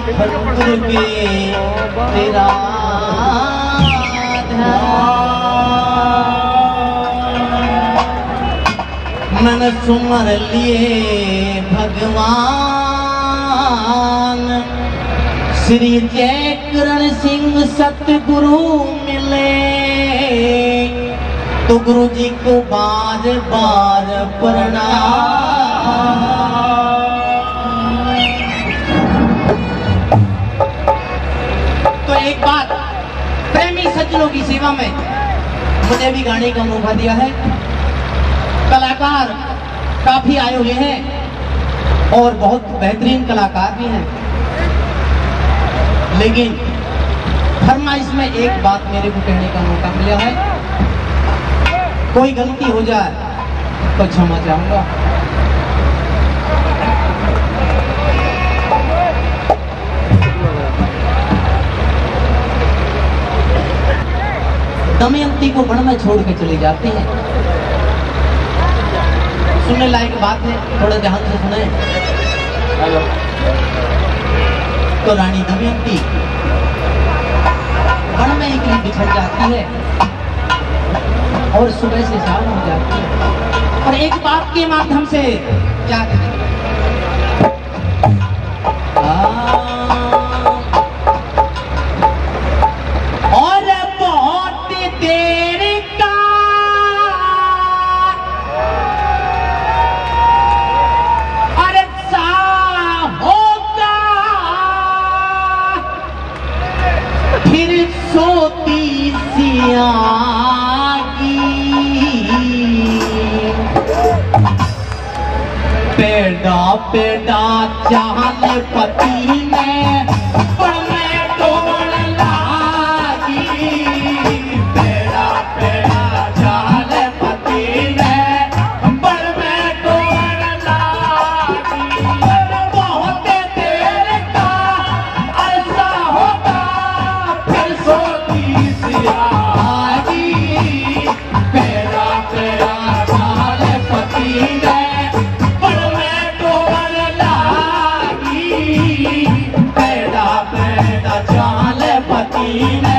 धरपुर के तेरा मन सुमर लिए भगवान। श्री जय करण सिंह सतगुरु मिले। तो गुरु जी को बार बार प्रणाम। तो एक बात, प्रेमी सज्जनों की सेवा में मुझे भी गाने का मौका दिया है। कलाकार काफ़ी आए हुए हैं और बहुत बेहतरीन कलाकार भी हैं। लेकिन फरमाइश में एक बात मेरे को कहने का मौका मिला है। कोई गलती हो जाए तो क्षमा चाहूँगा। दमयंती को वन में छोड़ के चली जाती है। सुनने लायक बात है थोड़ा ध्यान से सुने। तो रानी दमयंती वन में एक बिछड़ जाती है। और सुबह से शाम हो जाती है। और एक बात के माध्यम से क्या पेड़ा चाल पति में पति में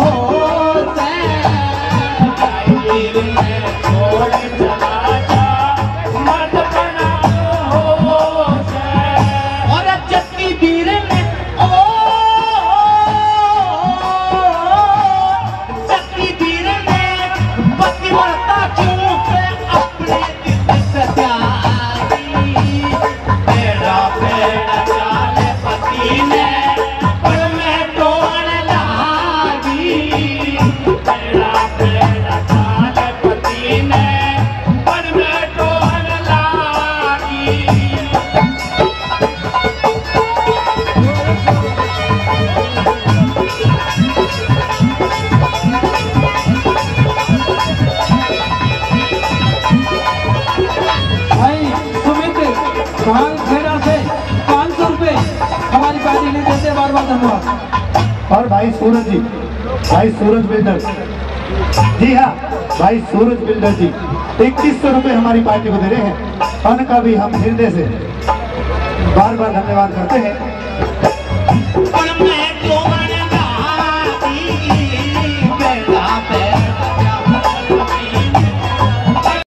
हो और भाई सूरज जी भाई सूरज बिल्डर जी हाँ भाई सूरज बिल्डर जी, इक्कीस सौ रुपए हमारी पार्टी को दे रहे हैं। उनका भी हम हृदय से। बार बार धन्यवाद करते है।